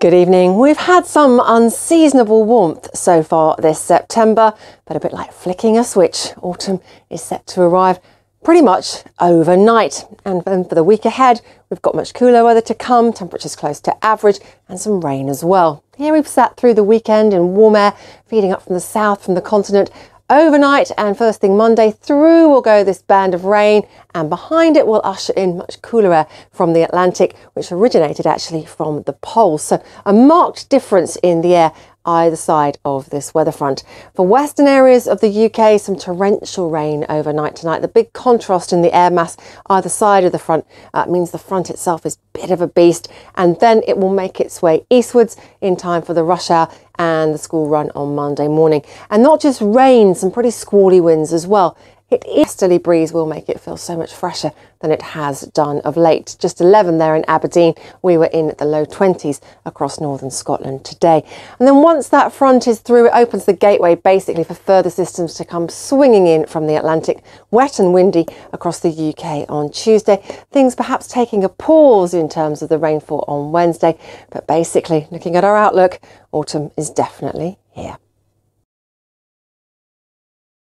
Good evening. We've had some unseasonable warmth so far this September, but a bit like flicking a switch, autumn is set to arrive pretty much overnight. And then for the week ahead, we've got much cooler weather to come, temperatures close to average, and some rain as well. Here we've sat through the weekend in warm air, feeding up from the south from the continent, Overnight and first thing Monday, through will go this band of rain, and behind it will usher in much cooler air from the Atlantic, which originated actually from the poles. So, a marked difference in the air either side of this weather front. For western areas of the UK, some torrential rain overnight tonight. The big contrast in the air mass either side of the front uh, means the front itself is a bit of a beast, and then it will make its way eastwards in time for the rush hour and the school run on Monday morning. And not just rain, some pretty squally winds as well. It easterly breeze will make it feel so much fresher than it has done of late. Just 11 there in Aberdeen. We were in the low 20s across northern Scotland today. And then once that front is through, it opens the gateway basically for further systems to come swinging in from the Atlantic, wet and windy across the UK on Tuesday. Things perhaps taking a pause in terms of the rainfall on Wednesday. But basically, looking at our outlook, autumn is definitely here.